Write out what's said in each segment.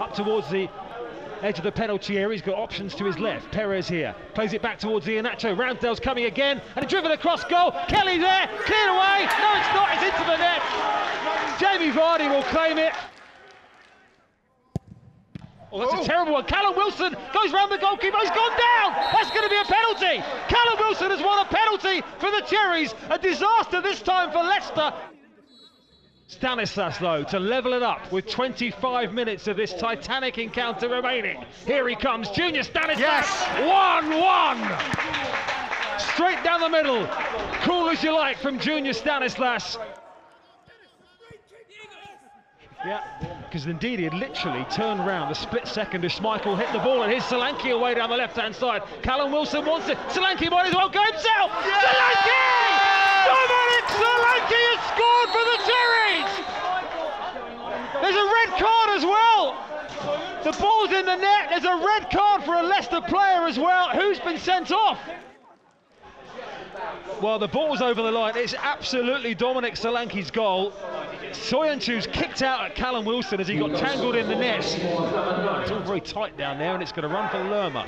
up towards the edge of the penalty area. He's got options to his left. Perez here. Plays it back towards Iheanacho. Ramsdale's coming again. And a driven across goal. Kelly there. Cleared away. No, it's not. It's into the net. Jamie Vardy will claim it. Oh, that's Oh. a terrible one. Callum Wilson goes round the goalkeeper. He's gone down. That's going to be a penalty. Callum Wilson has won a penalty for the Cherries. A disaster this time for Leicester. Stanislas, though, to level it up with 25 minutes of this titanic encounter remaining. Here he comes, Junior Stanislas. Yes. 1 1. Straight down the middle. Cool as you like from Junior Stanislas. Yeah, because indeed he had literally turned round the split second as Schmeichel hit the ball and here's Solanke away down the left hand side. Callum Wilson wants it. Solanke might as well go himself. Solanke! Dominic Solanke has scored for the Cherries! There's a red card as well. The ball's in the net. There's a red card for a Leicester player as well. Who's been sent off? Well, the ball's over the line. It's absolutely Dominic Solanke's goal. Soyuncu's kicked out at Callum Wilson as he got tangled in the net. It's all very tight down there, and it's going to run for Lerma.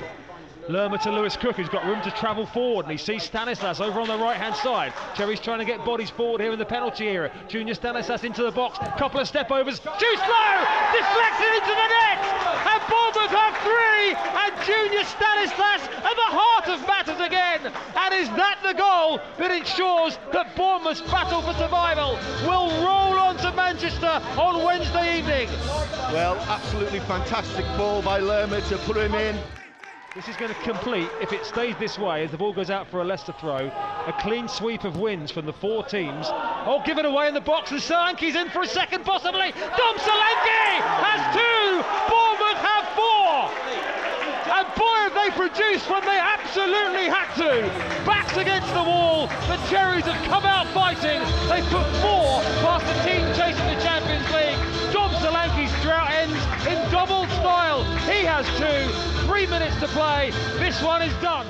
Lerma to Lewis Cook, who's got room to travel forward, and he sees Stanislas over on the right-hand side. Cherry's trying to get bodies forward here in the penalty area. Junior Stanislas into the box, couple of step overs, too slow, deflected into the net, and Bournemouth have three, and Junior Stanislas at the heart of matters again. And is that the goal that ensures that Bournemouth's battle for survival will roll on to Manchester on Wednesday evening? Well, absolutely fantastic ball by Lerma to put him in. This is going to complete, if it stays this way, as the ball goes out for a Leicester throw, a clean sweep of wins from the four teams. Oh, given away in the box, and Solanke's in for a second, possibly. Dom Solanke has two. Bournemouth have four. And boy, have they produced when they absolutely had to. Backs against the wall. The Cherries have come out fighting. They put four past the team chasing the Champions minutes to play. This one is done.